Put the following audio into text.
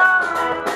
Música